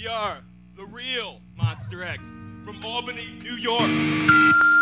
We are the real Monster X from Albany, New York.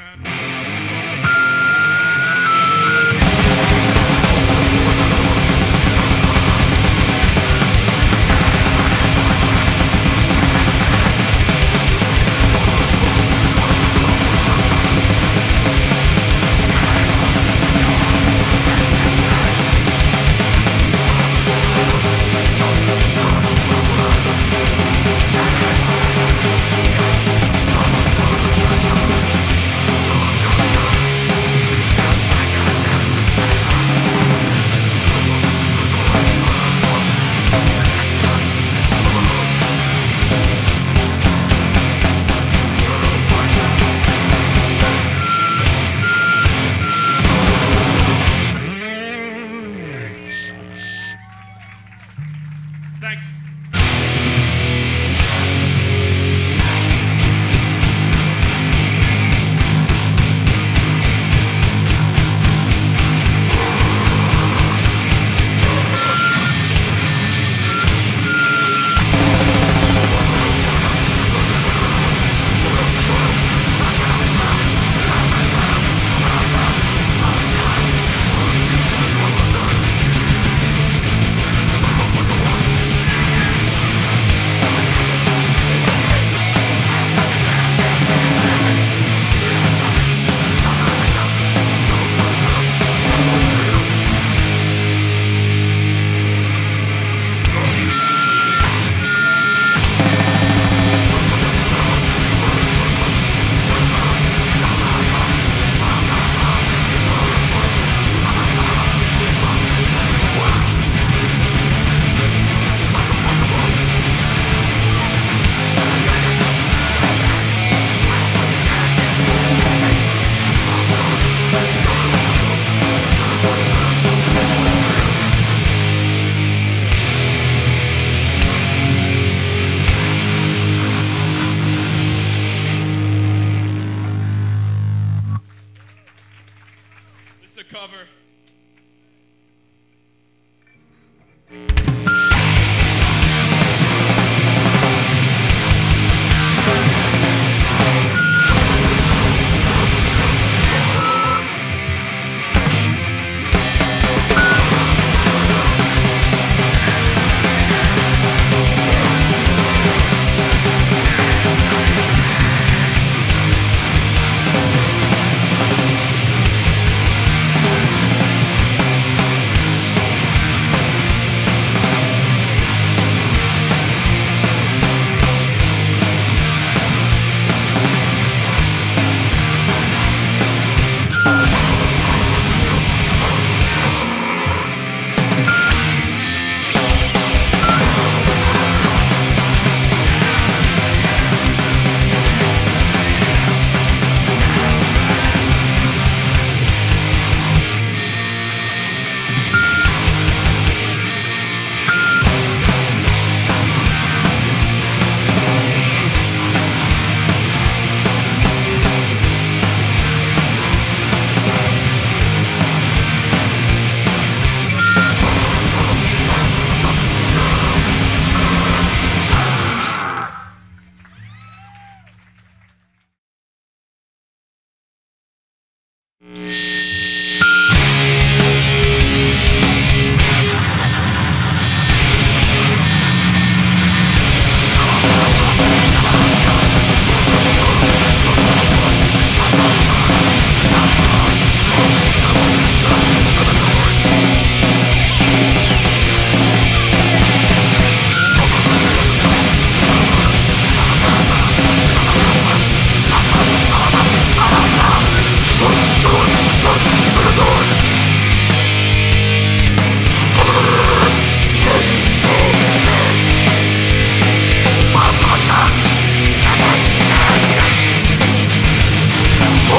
around.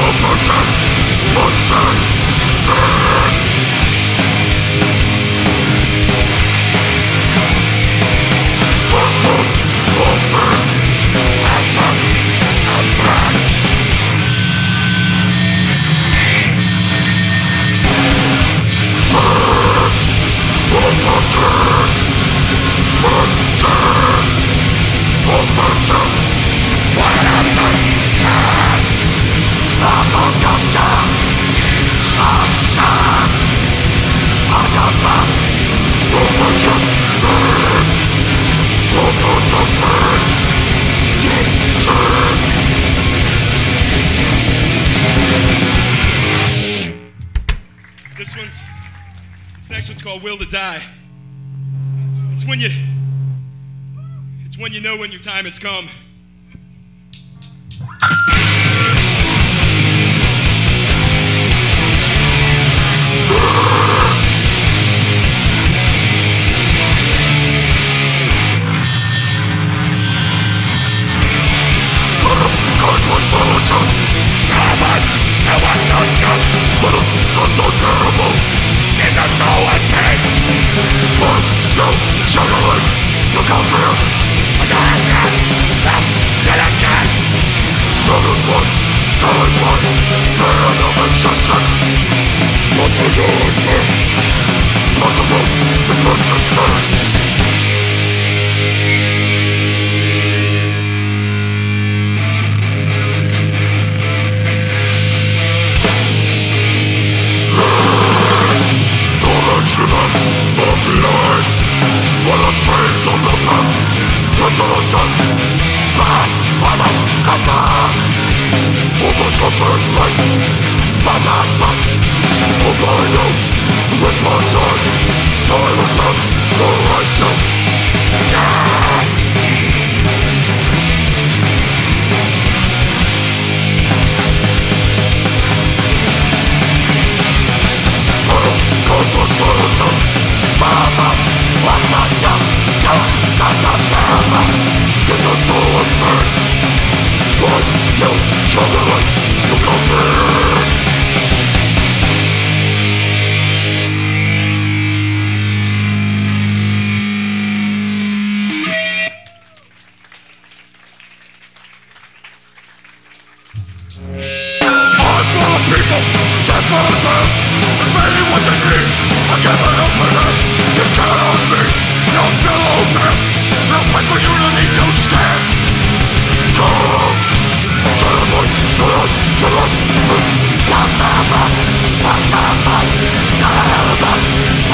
Monster! Monster! This one's, this next one's called Will to Die. It's when you, it's when you know when your time has come. Not a good thing Not a good thing Search me, find my track Open up, rip my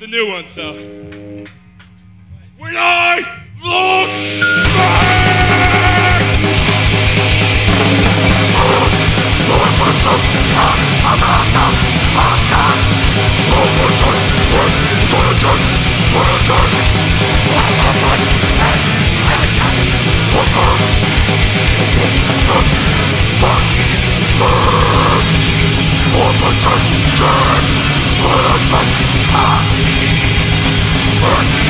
It's a new one, so. When I look back! This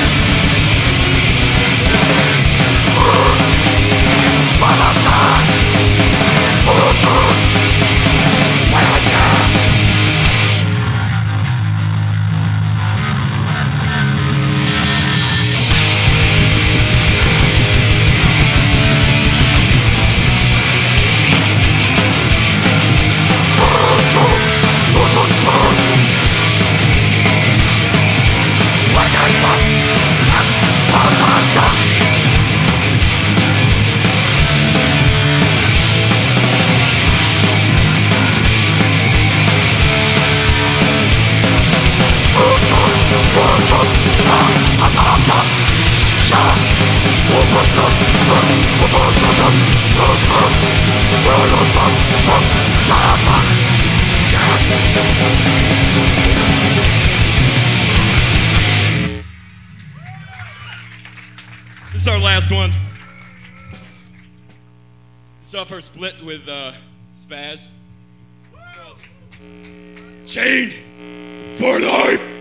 off our split with uh, Spazz. Chained for life!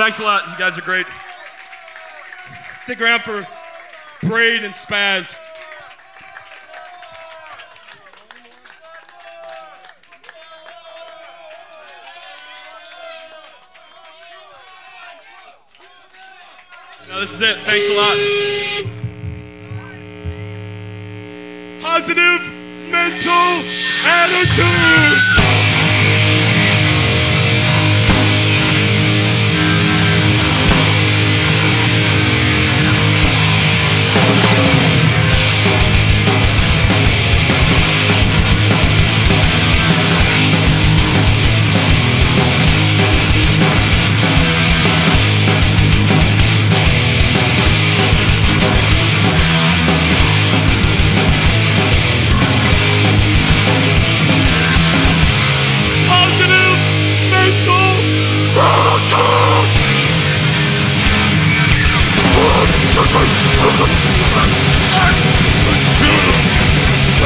Thanks a lot. You guys are great. Stick around for Braid and Spazz. No, this is it. Thanks a lot. Positive mental attitude.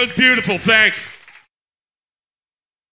was beautiful. Thanks.